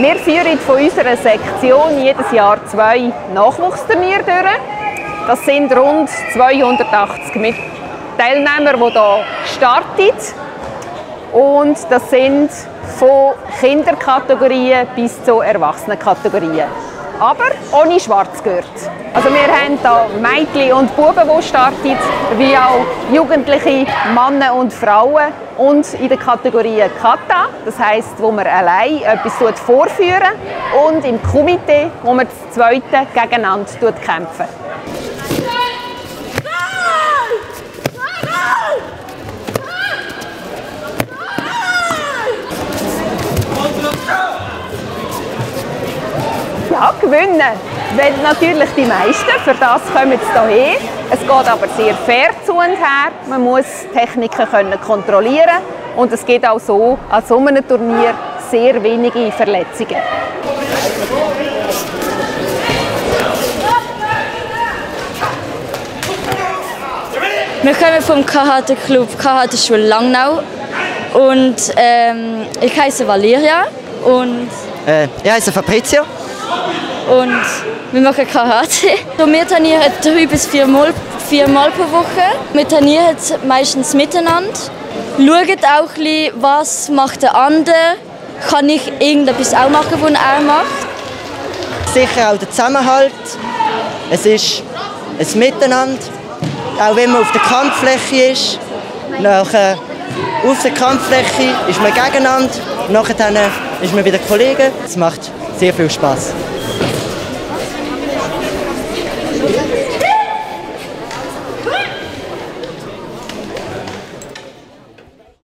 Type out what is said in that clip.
Wir führen von unserer Sektion jedes Jahr zwei Nachwuchsturniere durch. Das sind rund 280 Teilnehmer, die hier starten. Und das sind von Kinderkategorien bis zu Erwachsenenkategorien. Aber ohne Schwarzgurt. Also wir haben hier Mädchen und Buben, die starten, wie auch Jugendliche, Männer und Frauen. Und in der Kategorie Kata, das heisst, wo man allein etwas vorführen und im Komitee, wo man das Zweite gegeneinander kämpfen. Ja, gewinnen wollen natürlich die meisten, für das kommen sie hierher. Es geht aber sehr fair zu und her. Man muss Techniken können kontrollieren und es geht auch so, als so einem Turnier sehr wenige Verletzungen. Wir kommen vom KHT-Club KHT-Schule Langnau und ähm, ich heiße Valeria und äh, ich heiße Fabrizio und wir machen KHT. wir trainieren drei bis vier Mal, vier Mal pro Woche. Wir trainieren meistens miteinander, schauen auch was macht der andere, kann ich irgendetwas auch machen, was er macht. Sicher auch der Zusammenhalt. Es ist ein Miteinander, auch wenn man auf der Kampffläche ist. Nachher auf der Kampffläche ist man gegeneinander, nachher ist man wieder Kollegen. Es macht sehr viel Spaß. Thank you.